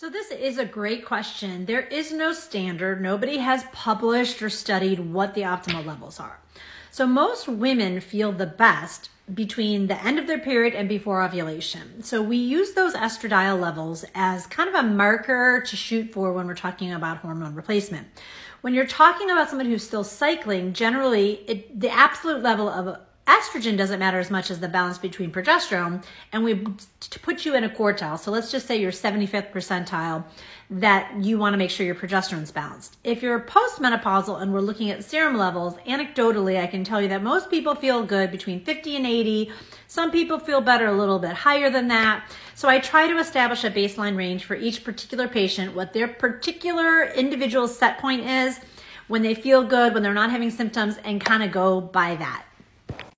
So this is a great question. There is no standard. Nobody has published or studied what the optimal levels are. So most women feel the best between the end of their period and before ovulation. So we use those estradiol levels as kind of a marker to shoot for when we're talking about hormone replacement. When you're talking about someone who's still cycling, generally it, the absolute level of estrogen doesn't matter as much as the balance between progesterone and we put you in a quartile. So let's just say you're 75th percentile that you want to make sure your progesterone's balanced. If you're postmenopausal and we're looking at serum levels anecdotally i can tell you that most people feel good between 50 and 80 some people feel better a little bit higher than that. So i try to establish a baseline range for each particular patient what their particular individual set point is when they feel good when they're not having symptoms and kind of go by that